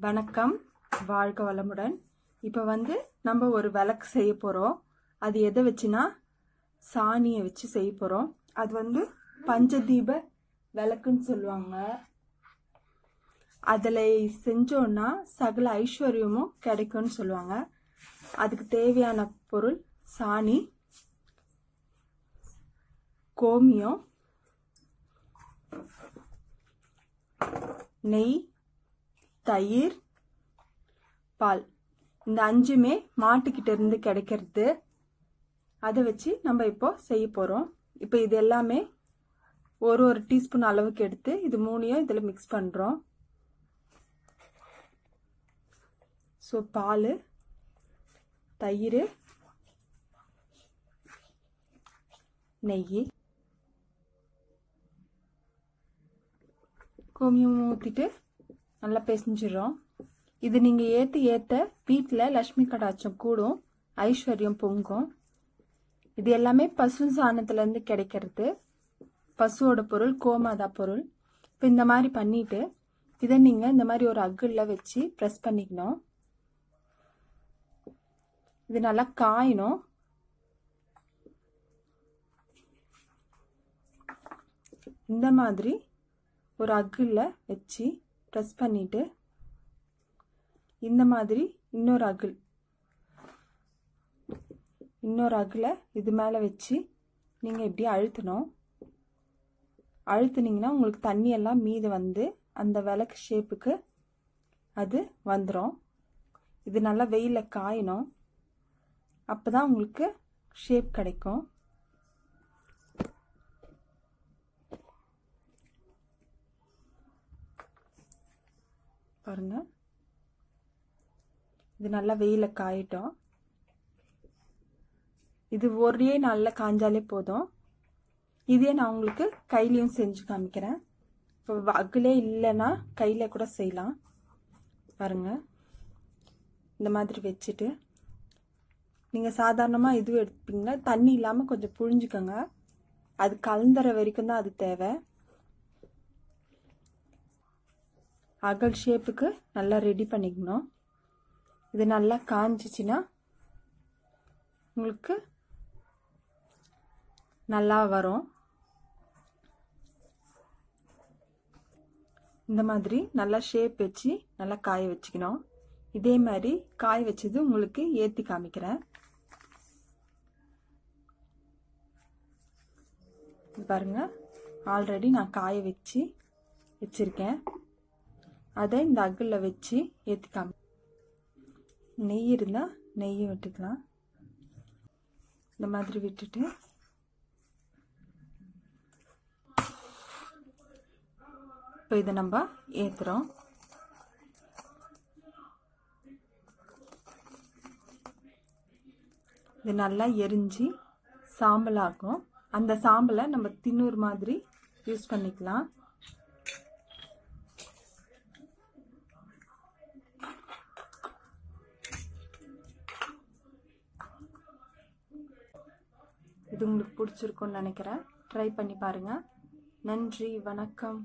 வணக்கம். வாழ்க வளமுடன். இப்போ வந்து நம்ம ஒரு விளக்கு செய்ய போகிறோம் அது எதை வச்சுனா சாணியை வச்சு செய்ய போகிறோம் அது வந்து பஞ்சதீப விளக்குன்னு சொல்லுவாங்க. அதில் செஞ்சோன்னா சகல ஐஸ்வர்யமும் கிடைக்கும்னு சொல்லுவாங்க. அதுக்கு தேவையான பொருள் சாணி கோமியம் நெய் தயிர் பால். இந்த அஞ்சுமே மாட்டுக்கிட்ட இருந்து கிடைக்கிறது. அதை வச்சு நம்ம இப்போ செய்ய போகிறோம் இப்போ இது எல்லாமே ஒரு ஒரு டீஸ்பூன் அளவுக்கு எடுத்து இது மூணையும் இதில் மிக்ஸ் பண்ணுறோம் ஸோ பால் தயிர் நெய். கோமியம் ஊற்றிட்டு நல்லா பிசைஞ்சிடும் இது நீங்கள் ஏற்ற ஏற்ற வீட்டில் லக்ஷ்மி கடாச்சம் கூடும் ஐஸ்வர்யம் பொங்கும். இது எல்லாமே பசு சாணத்துலேருந்து கிடைக்கிறது. பசுவோட பொருள் கோமாதா பொருள். இப்போ இந்த மாதிரி பண்ணிட்டு இதை நீங்கள் இந்த மாதிரி ஒரு அகுலில் வச்சு ப்ரெஸ் பண்ணிக்கணும். இது நல்லா காயணும். இந்த மாதிரி ஒரு அகுலில் வச்சு ப்ரெஸ் பண்ணிவிட்டு இந்த மாதிரி இன்னொரு அகுல் இன்னொரு அகிலை இது மேலே வச்சு நீங்கள் இப்படி அழுத்தணும். அழுத்துனீங்கன்னா உங்களுக்கு தண்ணியெல்லாம் மீது வந்து அந்த விளக்கு ஷேப்புக்கு அது வந்துடும் இது நல்லா வெயிலில் காயணும். அப்போ தான் உங்களுக்கு ஷேப் கிடைக்கும். பாருங்க. இது நல்லா வெயிலில் காயட்டும். இது ஒரே நாளில் காஞ்சாலே போதும். இதே நான் உங்களுக்கு கையிலையும் செஞ்சு காமிக்கிறேன். இப்போ அகுலே இல்லைன்னா கையில் கூட செய்யலாம். பாருங்க. இந்த மாதிரி வச்சுட்டு. நீங்கள் சாதாரணமாக இதுவும் எடுப்பீங்கன்னா தண்ணி இல்லாமல் கொஞ்சம் புழிஞ்சுக்கோங்க. அது கலந்துற வரைக்கும் தான் அது தேவை. அகல் ஷேப்புக்கு நல்லா ரெடி பண்ணிக்கணும். இது நல்லா காஞ்சிச்சின்னா உங்களுக்கு நல்லா வரும். இந்த மாதிரி நல்லா ஷேப் வச்சு நல்லா காய வச்சுக்கணும். இதே மாதிரி காய வச்சது உங்களுக்கு ஏற்றி காமிக்கிறேன். பாருங்க. ஆல்ரெடி நான் காய வச்சு வச்சுருக்கேன். அதை இந்த அகில் வச்சு ஏற்றிக்காம நெய் இருந்தால் நெய்யை விட்டுக்கலாம். இந்த மாதிரி விட்டுட்டு. இப்போ இதை நம்ம ஏற்றுறோம் இது நல்லா எரிஞ்சு சாம்பலாகும். அந்த சாம்பலை நம்ம தின்னூர் மாதிரி யூஸ் பண்ணிக்கலாம். உங்களுக்கு பிடிச்சிருக்குன்னு நினைக்கிறேன். ட்ரை பண்ணி பாருங்கள் நன்றி வணக்கம்.